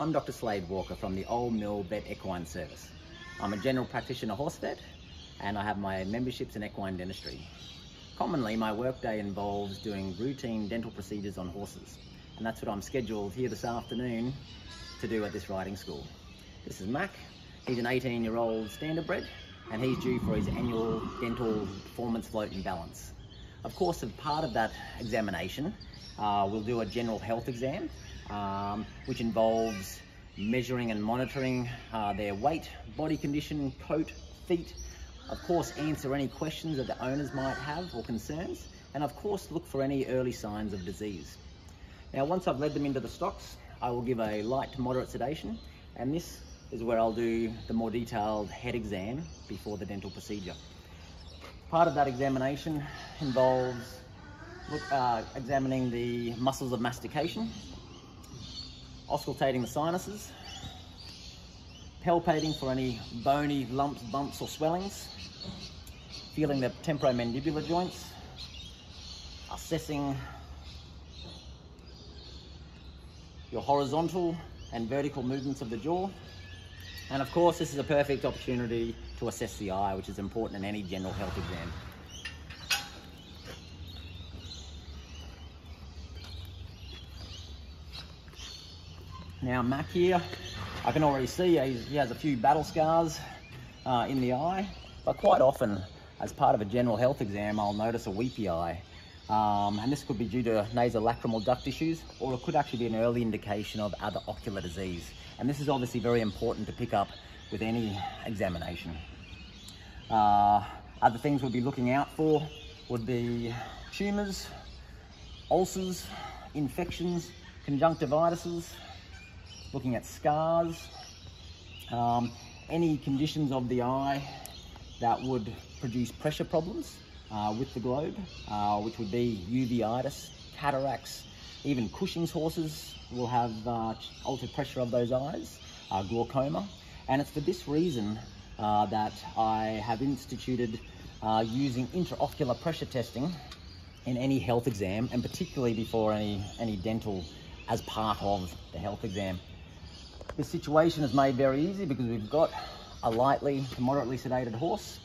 I'm Dr. Slade Walker from the Old Mill Vet Equine Service. I'm a general practitioner horse vet and I have my memberships in equine dentistry. Commonly, my workday involves doing routine dental procedures on horses and that's what I'm scheduled here this afternoon to do at this riding school. This is Mac. He's an 18 year old standardbred and he's due for his annual dental performance float and balance. Of course, as part of that examination, uh, we'll do a general health exam um, which involves measuring and monitoring uh, their weight, body condition, coat, feet, of course answer any questions that the owners might have or concerns, and of course look for any early signs of disease. Now once I've led them into the stocks, I will give a light to moderate sedation, and this is where I'll do the more detailed head exam before the dental procedure. Part of that examination involves look, uh, examining the muscles of mastication, auscultating the sinuses, palpating for any bony lumps, bumps or swellings, feeling the temporomandibular joints, assessing your horizontal and vertical movements of the jaw. And of course, this is a perfect opportunity to assess the eye, which is important in any general health exam. Now Mac here, I can already see he has a few battle scars uh, in the eye, but quite often as part of a general health exam, I'll notice a weepy eye. Um, and this could be due to nasolacrimal duct issues, or it could actually be an early indication of other ocular disease. And this is obviously very important to pick up with any examination. Uh, other things we'll be looking out for would be tumours, ulcers, infections, conjunctivitis, looking at scars, um, any conditions of the eye that would produce pressure problems uh, with the globe, uh, which would be uveitis, cataracts, even Cushing's horses will have uh, altered pressure of those eyes, uh, glaucoma. And it's for this reason uh, that I have instituted uh, using intraocular pressure testing in any health exam, and particularly before any, any dental as part of the health exam. The situation is made very easy because we've got a lightly to moderately sedated horse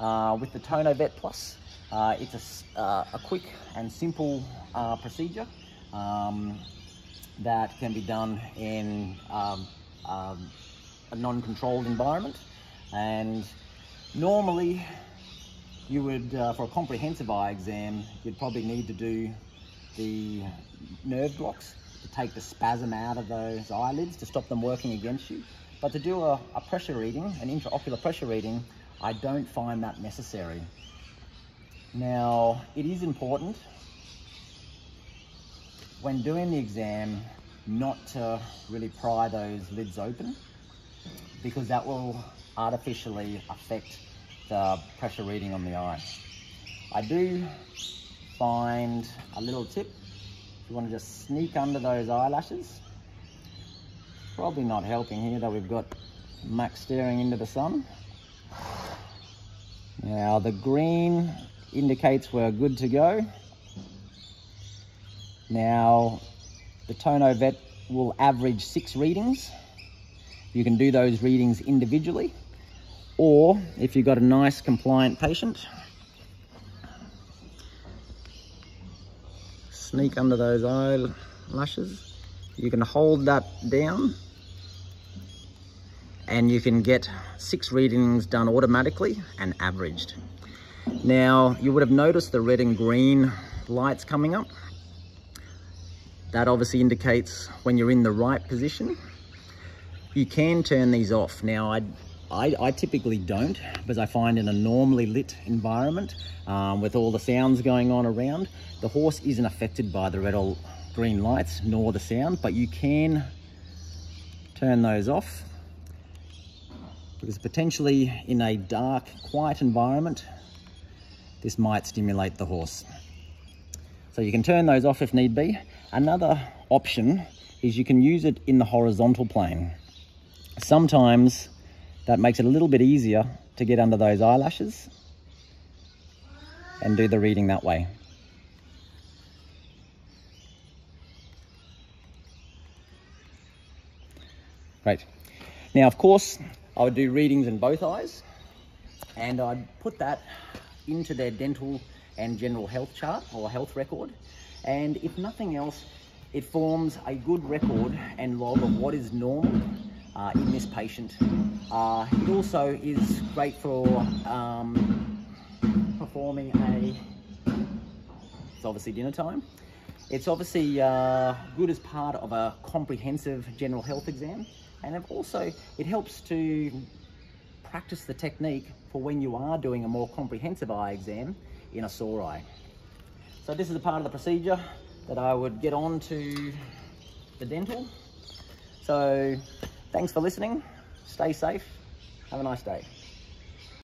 uh, with the TonoVet Plus. Uh, it's a, uh, a, quick and simple uh, procedure um, that can be done in um, um, a non-controlled environment. And normally you would, uh, for a comprehensive eye exam, you'd probably need to do the nerve blocks to take the spasm out of those eyelids to stop them working against you. But to do a, a pressure reading, an intraocular pressure reading, I don't find that necessary. Now, it is important when doing the exam not to really pry those lids open because that will artificially affect the pressure reading on the eye. I do find a little tip you want to just sneak under those eyelashes. Probably not helping here that we've got Max staring into the sun. Now the green indicates we're good to go. Now the TonoVet will average six readings. You can do those readings individually or if you've got a nice compliant patient, sneak under those eyelashes. You can hold that down and you can get six readings done automatically and averaged. Now, you would have noticed the red and green lights coming up. That obviously indicates when you're in the right position. You can turn these off. Now, I, I, I typically don't because I find in a normally lit environment um, with all the sounds going on around, the horse isn't affected by the red or green lights nor the sound, but you can turn those off because potentially in a dark, quiet environment, this might stimulate the horse. So you can turn those off if need be. Another option is you can use it in the horizontal plane. Sometimes that makes it a little bit easier to get under those eyelashes and do the reading that way. Great. Now, of course, I would do readings in both eyes and I'd put that into their dental and general health chart or health record. And if nothing else, it forms a good record and log of what is normal uh, in this patient. Uh, it also is great for um, performing a, it's obviously dinner time. It's obviously uh, good as part of a comprehensive general health exam. And it also, it helps to practice the technique for when you are doing a more comprehensive eye exam in a sore eye. So this is a part of the procedure that I would get on to the dental. So thanks for listening. Stay safe. Have a nice day.